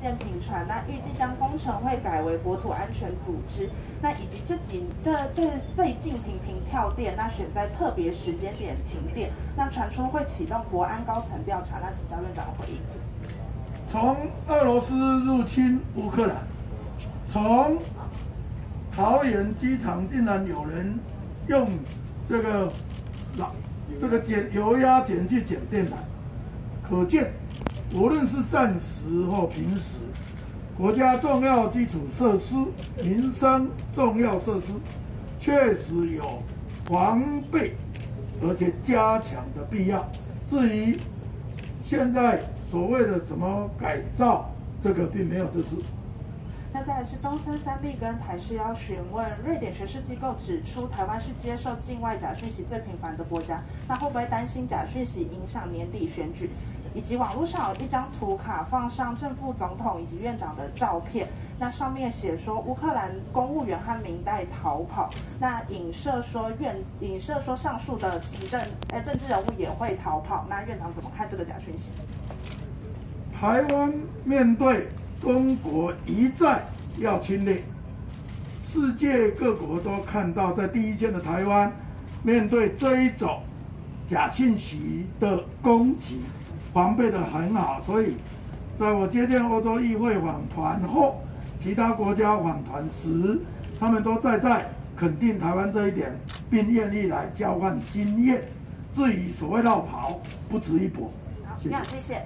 件频传，那预计将工程会改为国土安全组织，那以及这几这这最近频频跳电，那选在特别时间点停电，那传出会启动国安高层调查，那请教院长回应。从俄罗斯入侵乌克兰，从桃园机场竟然有人用这个老这个减油压减去减电缆，可见无论是战时或平时，国家重要基础设施、民生重要设施，确实有防备而且加强的必要。至于现在所谓的什么改造，这个并没有这事。那再来是东森三立跟台视要询问，瑞典学术机构指出，台湾是接受境外假讯息最频繁的国家，那会不会担心假讯息影响年底选举？以及网络上有一张图卡，放上正副总统以及院长的照片，那上面写说乌克兰公务员和民代逃跑，那影射说院影射说上述的执政哎政治人物也会逃跑，那院长怎么看这个假讯息？台湾面对。中国一再要侵略，世界各国都看到，在第一线的台湾，面对这一种假信息的攻击，防备的很好。所以，在我接见欧洲议会访团后，其他国家访团时，他们都在在肯定台湾这一点，并愿意来交换经验。至于所谓绕跑，不值一驳。谢谢。